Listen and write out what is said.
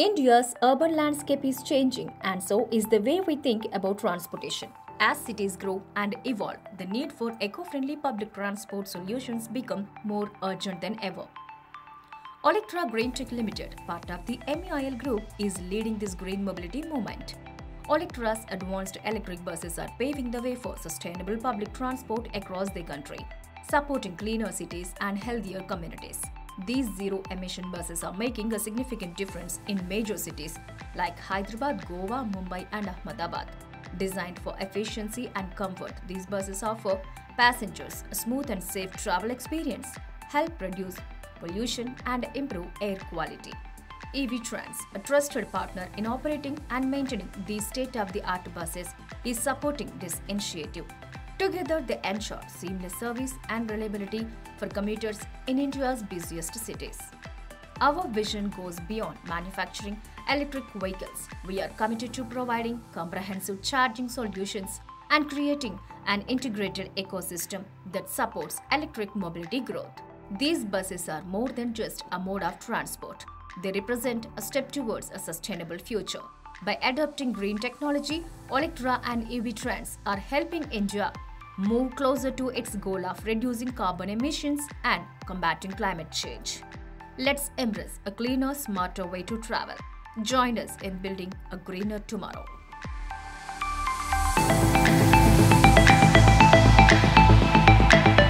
India's urban landscape is changing, and so is the way we think about transportation. As cities grow and evolve, the need for eco friendly public transport solutions become more urgent than ever. Olectra Green Tech Limited, part of the MEIL group, is leading this green mobility movement. Olectra's advanced electric buses are paving the way for sustainable public transport across the country, supporting cleaner cities and healthier communities. These zero emission buses are making a significant difference in major cities like Hyderabad, Goa, Mumbai, and Ahmedabad. Designed for efficiency and comfort, these buses offer passengers a smooth and safe travel experience, help reduce pollution, and improve air quality. EV Trans, a trusted partner in operating and maintaining these state of the art buses, is supporting this initiative. Together, they ensure seamless service and reliability for commuters in India's busiest cities. Our vision goes beyond manufacturing electric vehicles. We are committed to providing comprehensive charging solutions and creating an integrated ecosystem that supports electric mobility growth. These buses are more than just a mode of transport. They represent a step towards a sustainable future. By adopting green technology, Olectra and EV Trans are helping India move closer to its goal of reducing carbon emissions and combating climate change. Let's embrace a cleaner, smarter way to travel. Join us in building a greener tomorrow.